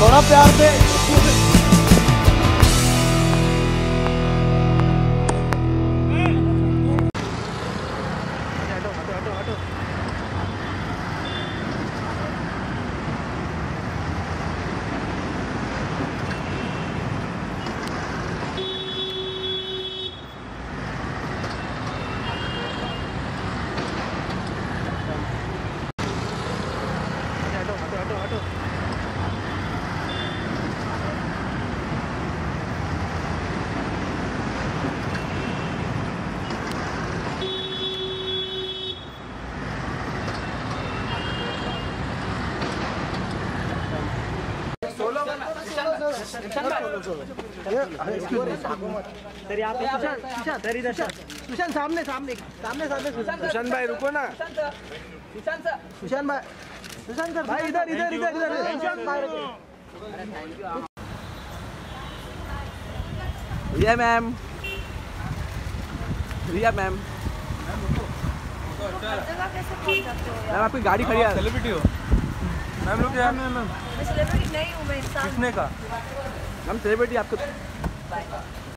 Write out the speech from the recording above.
Buona parte! Sushant सामने सामने सामने सामने सुशांत भाई रुको ना सुशांत सुशांत भाई सुशांत सर भाई इधर इधर इधर इधर रिया मैम रिया मैम हो मैम आपकी गाड़ी खड़ी है सेलिब्रिटी हो मैम लोग क्या मैम मैं सेलिब्रिटी नहीं हूँ मैं इंसान किसने का मैम सेलिब्रिटी आपको